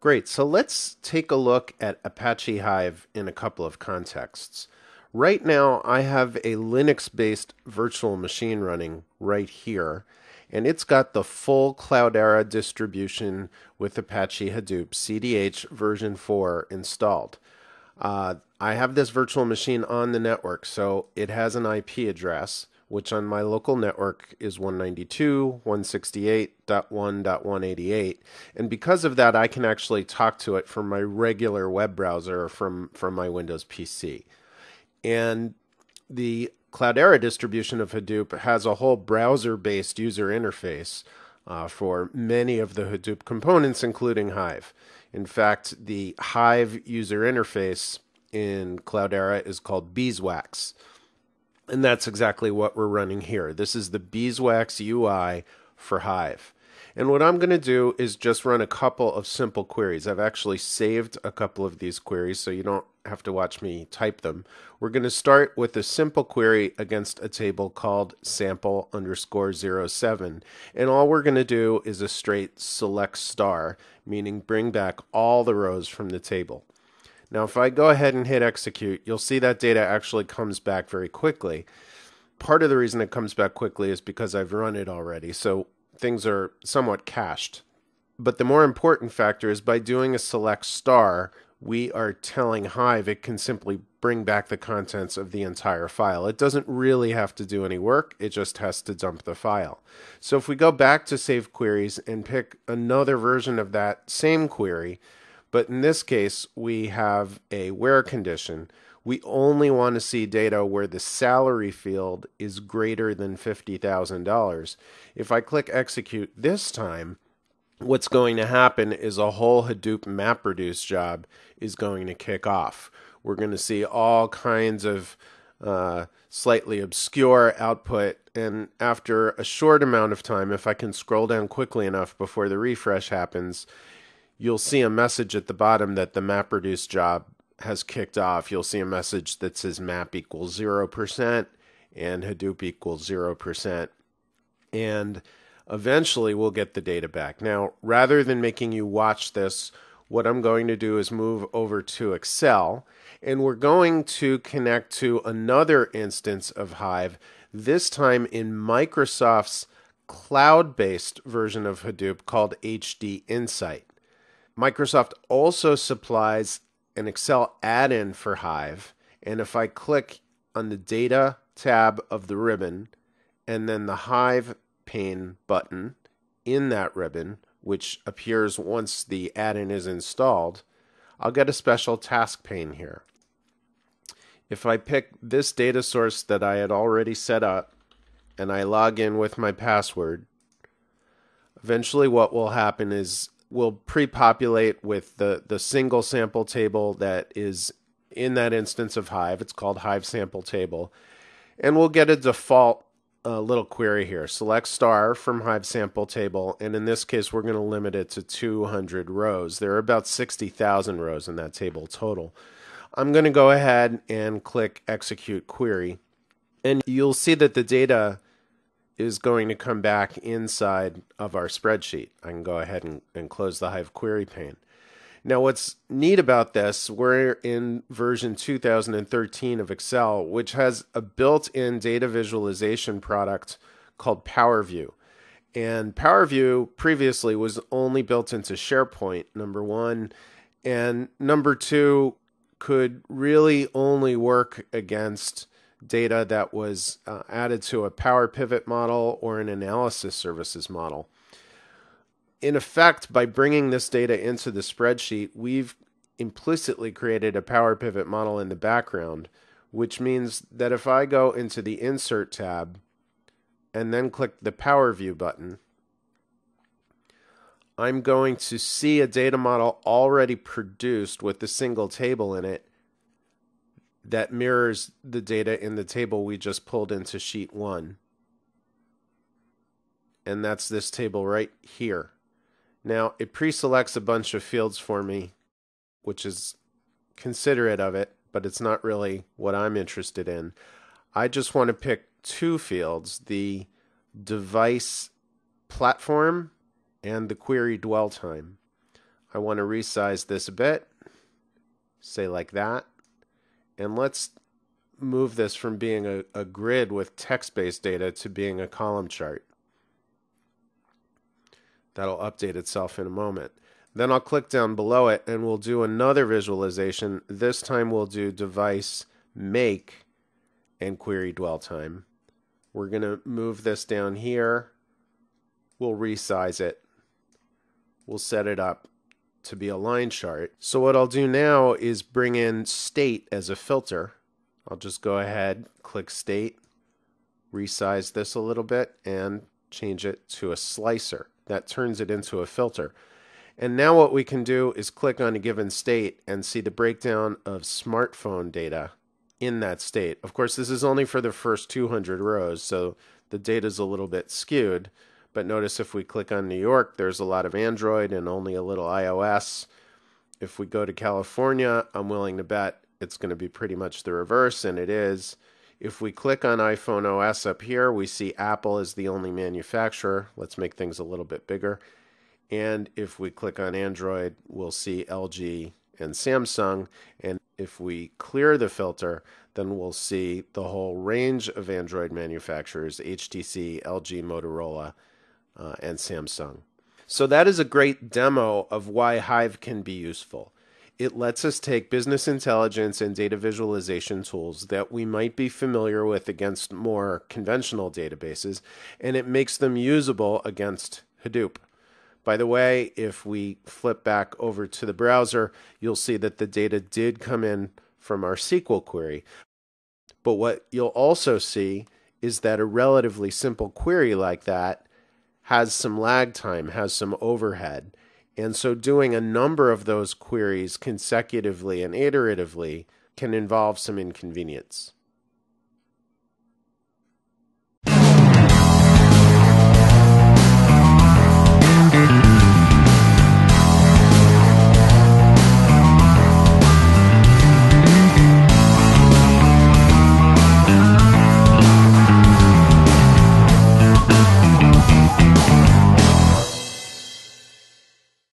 Great. So let's take a look at Apache Hive in a couple of contexts. Right now, I have a Linux based virtual machine running right here, and it's got the full Cloudera distribution with Apache Hadoop CDH version 4 installed. Uh, I have this virtual machine on the network, so it has an IP address which on my local network is 192.168.1.188. And because of that, I can actually talk to it from my regular web browser from, from my Windows PC. And the Cloudera distribution of Hadoop has a whole browser based user interface uh, for many of the Hadoop components, including Hive. In fact, the Hive user interface in Cloudera is called Beeswax. And that's exactly what we're running here. This is the beeswax UI for Hive. And what I'm going to do is just run a couple of simple queries. I've actually saved a couple of these queries so you don't have to watch me type them. We're going to start with a simple query against a table called sample underscore 07. And all we're going to do is a straight select star, meaning bring back all the rows from the table. Now, if I go ahead and hit execute, you'll see that data actually comes back very quickly. Part of the reason it comes back quickly is because I've run it already, so things are somewhat cached. But the more important factor is by doing a select star, we are telling Hive it can simply bring back the contents of the entire file. It doesn't really have to do any work, it just has to dump the file. So if we go back to save queries and pick another version of that same query, but in this case, we have a where condition. We only want to see data where the salary field is greater than $50,000. If I click execute this time, what's going to happen is a whole Hadoop MapReduce job is going to kick off. We're going to see all kinds of uh, slightly obscure output. And after a short amount of time, if I can scroll down quickly enough before the refresh happens, you'll see a message at the bottom that the MapReduce job has kicked off. You'll see a message that says map equals 0% and Hadoop equals 0%. And eventually we'll get the data back. Now, rather than making you watch this, what I'm going to do is move over to Excel and we're going to connect to another instance of Hive, this time in Microsoft's cloud based version of Hadoop called HD Insight. Microsoft also supplies an Excel add in for Hive. And if I click on the Data tab of the ribbon and then the Hive pane button in that ribbon, which appears once the add in is installed, I'll get a special task pane here. If I pick this data source that I had already set up and I log in with my password, eventually what will happen is will pre-populate with the the single sample table that is in that instance of Hive. It's called Hive sample table, and we'll get a default uh, little query here. Select star from Hive sample table, and in this case, we're going to limit it to 200 rows. There are about 60,000 rows in that table total. I'm going to go ahead and click execute query, and you'll see that the data is going to come back inside of our spreadsheet. I can go ahead and, and close the Hive query pane. Now, what's neat about this, we're in version 2013 of Excel, which has a built in data visualization product called PowerView. And PowerView previously was only built into SharePoint, number one. And number two, could really only work against data that was uh, added to a Power Pivot model or an analysis services model. In effect, by bringing this data into the spreadsheet, we've implicitly created a Power Pivot model in the background, which means that if I go into the Insert tab and then click the Power View button, I'm going to see a data model already produced with a single table in it that mirrors the data in the table we just pulled into sheet one. And that's this table right here. Now, it pre-selects a bunch of fields for me, which is considerate of it, but it's not really what I'm interested in. I just want to pick two fields, the device platform and the query dwell time. I want to resize this a bit, say like that. And let's move this from being a, a grid with text-based data to being a column chart. That'll update itself in a moment. Then I'll click down below it and we'll do another visualization. This time we'll do device make and query dwell time. We're going to move this down here. We'll resize it. We'll set it up to be a line chart. So what I'll do now is bring in state as a filter. I'll just go ahead, click state, resize this a little bit, and change it to a slicer. That turns it into a filter. And now what we can do is click on a given state and see the breakdown of smartphone data in that state. Of course, this is only for the first 200 rows, so the data is a little bit skewed. But notice if we click on New York, there's a lot of Android and only a little iOS. If we go to California, I'm willing to bet it's going to be pretty much the reverse, and it is. If we click on iPhone OS up here, we see Apple is the only manufacturer. Let's make things a little bit bigger. And if we click on Android, we'll see LG and Samsung. And if we clear the filter, then we'll see the whole range of Android manufacturers HTC, LG, Motorola, uh, and Samsung. So that is a great demo of why Hive can be useful it lets us take business intelligence and data visualization tools that we might be familiar with against more conventional databases, and it makes them usable against Hadoop. By the way, if we flip back over to the browser, you'll see that the data did come in from our SQL query. But what you'll also see is that a relatively simple query like that has some lag time, has some overhead. And so doing a number of those queries consecutively and iteratively can involve some inconvenience.